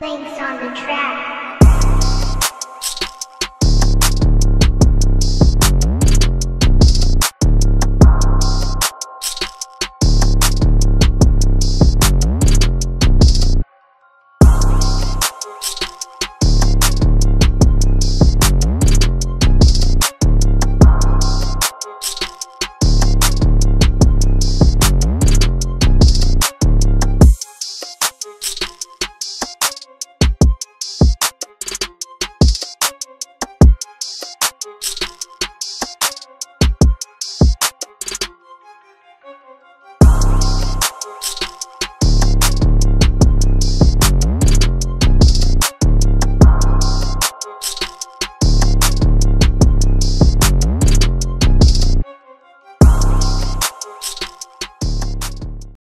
Links on the track.